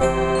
Oh, you